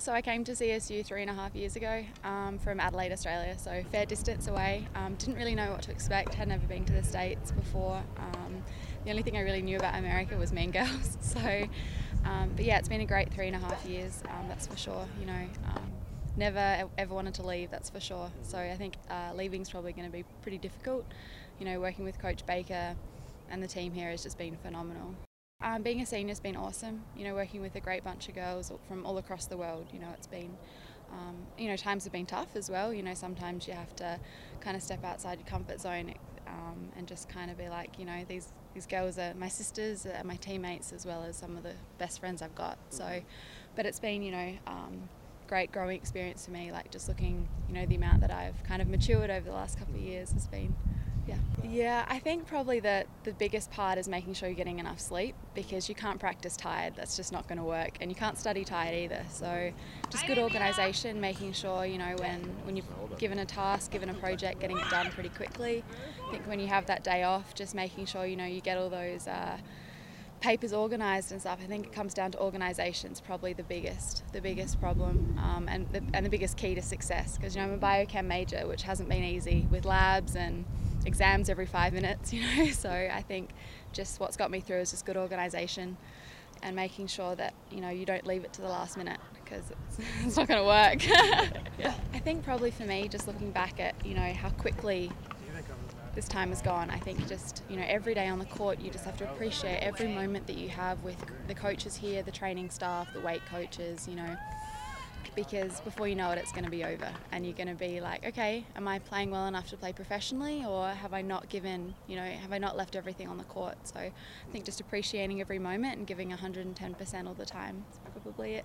So I came to CSU three and a half years ago um, from Adelaide, Australia, so fair distance away. Um, didn't really know what to expect, had never been to the States before. Um, the only thing I really knew about America was Mean Girls. So, um, but yeah, it's been a great three and a half years, um, that's for sure. You know, um, never ever wanted to leave, that's for sure. So I think uh, leaving's probably going to be pretty difficult. You know, working with Coach Baker and the team here has just been phenomenal. Um, being a senior has been awesome. You know, working with a great bunch of girls from all across the world. You know, it's been, um, you know, times have been tough as well. You know, sometimes you have to kind of step outside your comfort zone um, and just kind of be like, you know, these these girls are my sisters, are my teammates, as well as some of the best friends I've got. So, but it's been, you know. Um, great growing experience for me like just looking you know the amount that I've kind of matured over the last couple of years has been yeah. Yeah, I think probably the, the biggest part is making sure you're getting enough sleep because you can't practice tired. That's just not going to work. And you can't study tired either. So just good organisation, making sure, you know, when, when you're given a task, given a project, getting it done pretty quickly. I think when you have that day off, just making sure, you know, you get all those. Uh, papers organised and stuff. I think it comes down to organisation. It's probably the biggest, the biggest problem, um, and the, and the biggest key to success. Because you know I'm a biochem major, which hasn't been easy with labs and exams every five minutes, you know. So I think just what's got me through is just good organisation and making sure that you know you don't leave it to the last minute because it's, it's not going to work. yeah. I think probably for me, just looking back at you know how quickly this time is gone. I think just you know every day on the court, you just have to appreciate every moment that you have with the coaches here, the training staff, the weight coaches. You know because before you know it, it's going to be over, and you're going to be like, okay, am I playing well enough to play professionally, or have I not given, you know, have I not left everything on the court? So I think just appreciating every moment and giving 110% all the time is probably it.